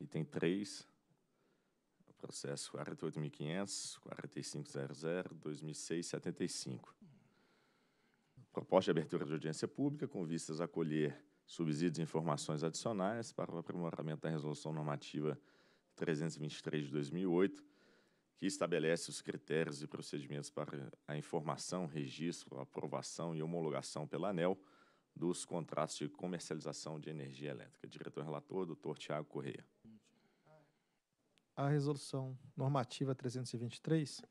Item 3, processo 48.500, 4500, 2006, 75. Proposta de abertura de audiência pública com vistas a colher subsídios e informações adicionais para o aprimoramento da Resolução Normativa 323 de 2008, que estabelece os critérios e procedimentos para a informação, registro, aprovação e homologação pela ANEL dos contratos de comercialização de energia elétrica. Diretor-relator, doutor Tiago Correia. A Resolução Normativa 323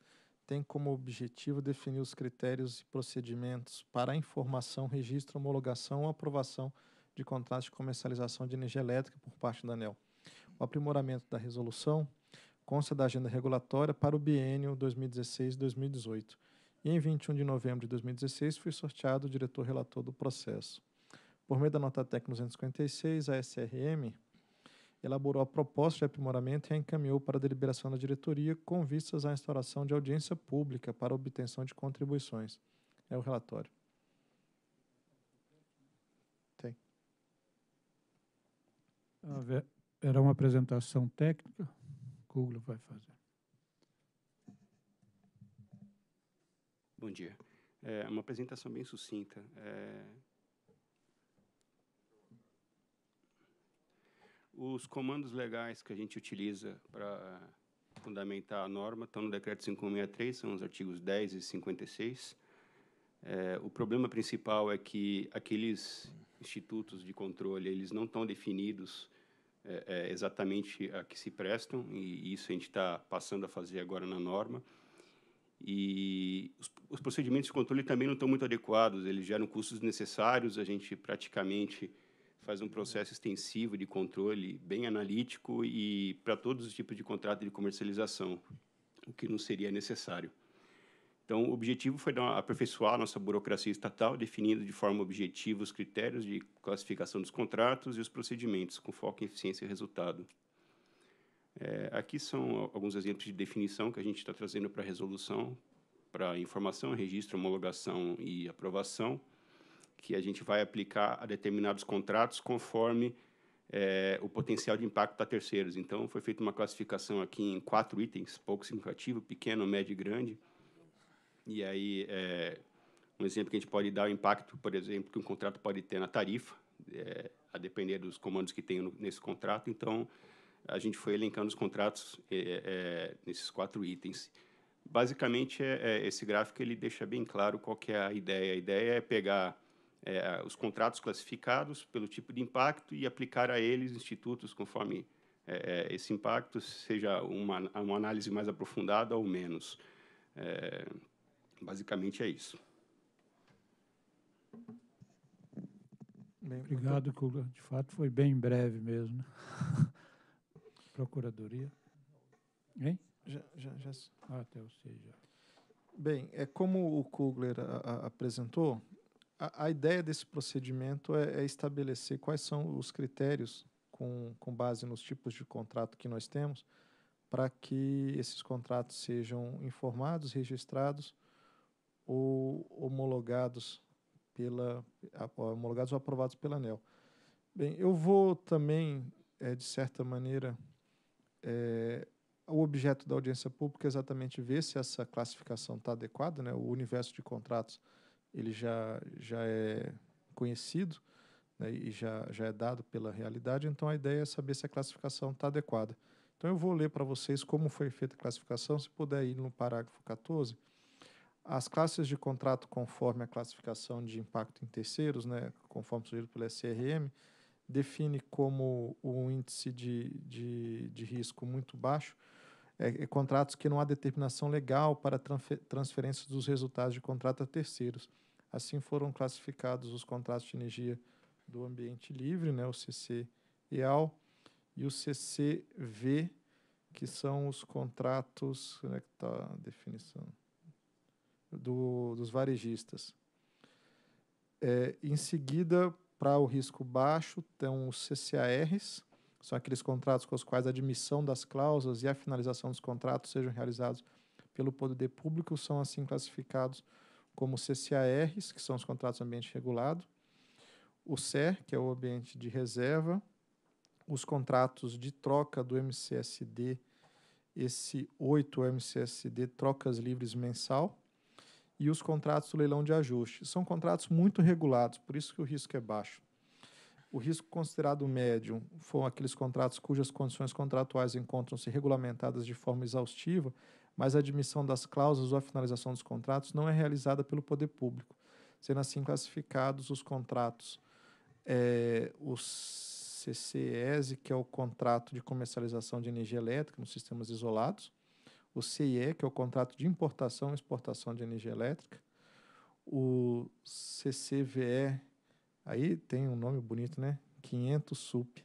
tem como objetivo definir os critérios e procedimentos para a informação, registro, homologação ou aprovação de contratos de comercialização de energia elétrica por parte da ANEL. O aprimoramento da resolução consta da agenda regulatória para o biênio 2016-2018 e em 21 de novembro de 2016 foi sorteado o diretor relator do processo. Por meio da nota técnica 256, a SRM elaborou a proposta de aprimoramento e a encaminhou para a deliberação da diretoria com vistas à instauração de audiência pública para obtenção de contribuições. É o relatório. Tem. Era uma apresentação técnica. Google vai fazer. Bom dia. É uma apresentação bem sucinta. É... Os comandos legais que a gente utiliza para fundamentar a norma estão no decreto 563, são os artigos 10 e 56. É, o problema principal é que aqueles institutos de controle eles não estão definidos é, é, exatamente a que se prestam, e isso a gente está passando a fazer agora na norma. E os, os, procedimentos de controle também não estão muito adequados, eles geram custos necessários, a gente praticamente faz um processo extensivo de controle, bem analítico e para todos os tipos de contrato de comercialização, o que não seria necessário. Então, o objetivo foi aperfeiçoar a nossa burocracia estatal, definindo de forma objetiva os critérios de classificação dos contratos e os procedimentos, com foco em eficiência e resultado. É, aqui são alguns exemplos de definição que a gente está trazendo para a resolução, para informação, registro, homologação e aprovação, que a gente vai aplicar a determinados contratos conforme é, o potencial de impacto a terceiros. Então, foi feita uma classificação aqui em quatro itens, pouco significativo, pequeno, médio e grande, e aí, é, um exemplo que a gente pode dar é o impacto, por exemplo, que um contrato pode ter na tarifa, é, a depender dos comandos que tem no, nesse contrato. Então, a gente foi elencando os contratos nesses quatro itens. Basicamente, é, é, esse gráfico ele deixa bem claro qual é a ideia. A ideia é pegar os contratos classificados pelo tipo de impacto e aplicar a eles institutos conforme esse impacto, seja uma, uma análise mais aprofundada ou menos. É, Basicamente é isso. Bem, Obrigado, Kula. De fato, foi bem breve mesmo. Né? Procuradoria. Hein? Já, já, já. Ah, até você já. Bem, é como o Kugler a, a, apresentou, a, ideia desse procedimento é, é, estabelecer quais são os critérios, com, com base nos tipos de contrato que nós temos, para que esses contratos sejam informados, registrados ou homologados pela homologados ou aprovados pela ANEL. Bem, eu vou também, é, de certa maneira, é, o objeto da audiência pública é exatamente ver se essa classificação está adequada, né? O universo de contratos ele já já é conhecido né? e já já é dado pela realidade. Então a ideia é saber se a classificação está adequada. Então eu vou ler para vocês como foi feita a classificação. Se puder ir no parágrafo 14 as classes de contrato conforme a classificação de impacto em terceiros, né, conforme sugerido pelo SRM, define como um índice de, de, de risco muito baixo é, é, contratos que não há determinação legal para transferência dos resultados de contrato a terceiros. Assim foram classificados os contratos de energia do ambiente livre, né, o CC-EAL, e o CCV, que são os contratos. Onde é que está a definição? do, dos varejistas. É, em seguida, para o risco baixo, tem os CCARs, são aqueles contratos com os quais a admissão das cláusulas e a finalização dos contratos sejam realizados pelo poder público, são assim classificados como CCARs, que são os contratos de ambiente regulado, o CER, que é o ambiente de reserva, os contratos de troca do MCSD, esse 8 MCSD trocas livres mensal, e os contratos do leilão de ajuste. São contratos muito regulados, por isso que o risco é baixo. O risco considerado médio foram aqueles contratos cujas condições contratuais encontram-se regulamentadas de forma exaustiva, mas a admissão das cláusulas ou a finalização dos contratos não é realizada pelo poder público, sendo assim classificados os contratos, é, os CCES, que é o contrato de comercialização de energia elétrica nos sistemas isolados, o CIE, que é o contrato de importação e exportação de energia elétrica, o CCVE, aí tem um nome bonito, né? 500 SUP.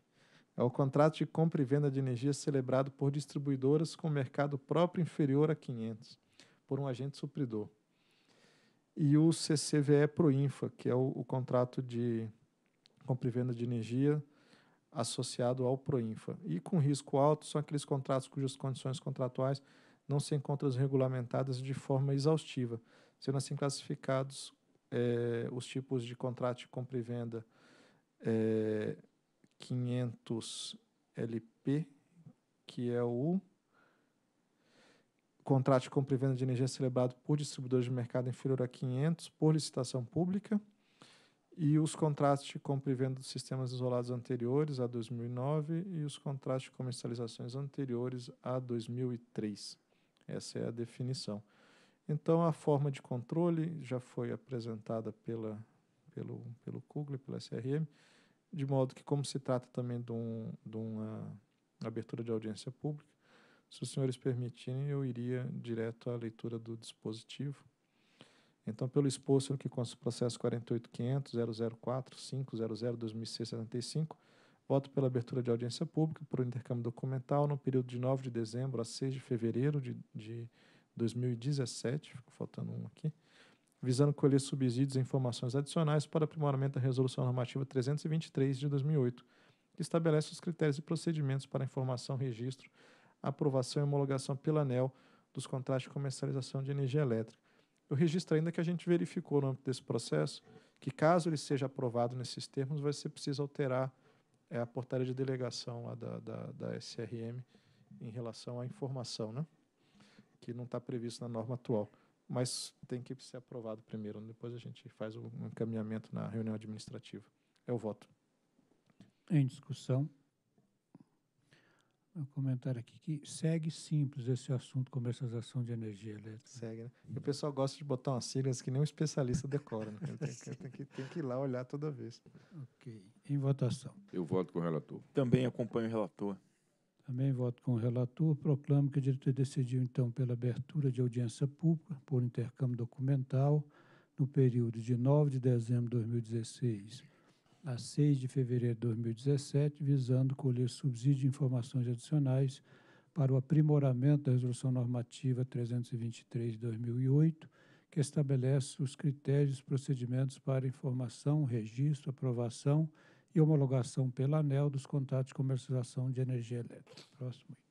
É o contrato de compra e venda de energia celebrado por distribuidoras com mercado próprio inferior a 500, por um agente supridor. E o CCVE Proinfa, que é o, o contrato de compra e venda de energia associado ao Proinfa. E com risco alto são aqueles contratos cujas condições contratuais não se encontram regulamentadas de forma exaustiva, sendo assim classificados é, os tipos de contrato de compra e venda é, 500 LP, que é o contrato de compra e venda de energia celebrado por distribuidores de mercado inferior a 500 por licitação pública, e os contratos de compra e venda dos sistemas isolados anteriores a 2009 e os contratos de comercializações anteriores a 2003. Essa é a definição. Então, a forma de controle já foi apresentada pela, pelo, pelo Kugler, pela SRM, de modo que, como se trata também de, um, de uma abertura de audiência pública, se os senhores permitirem, eu iria direto à leitura do dispositivo. Então, pelo exposto no que consta o processo 4850004 voto pela abertura de audiência pública por intercâmbio documental no período de 9 de dezembro a 6 de fevereiro de, de 2017, ficou faltando um aqui, visando colher subsídios e informações adicionais para aprimoramento da Resolução Normativa 323 de 2008, que estabelece os critérios e procedimentos para informação, registro, aprovação e homologação pela ANEL dos contratos de comercialização de energia elétrica. Eu registro ainda que a gente verificou no âmbito desse processo que, caso ele seja aprovado nesses termos, vai ser preciso alterar é, a portaria de delegação lá da, da, da SRM em relação à informação, né? Que não está previsto na norma atual mas tem que ser aprovado primeiro. Depois a gente faz o encaminhamento na reunião administrativa. É o voto. Em discussão. Um comentário aqui que segue simples esse assunto comercialização de energia elétrica. Segue, né? E o pessoal gosta de botar umas siglas que nem um especialista decora. Né? Tem, tem, que, tem que ir lá olhar toda vez. Ok. Em votação. Eu voto com o relator. Também acompanho o relator. Também voto com o relator. Proclamo que a diretoria decidiu, então, pela abertura de audiência pública por intercâmbio documental no período de 9 de dezembro de 2016 a 6 de fevereiro de 2017, visando colher subsídio de informações adicionais para o aprimoramento da Resolução Normativa 323 de 2008, que estabelece os critérios e procedimentos para informação, registro, aprovação homologação pela ANEL dos contratos de comercialização de energia elétrica. Próximo item.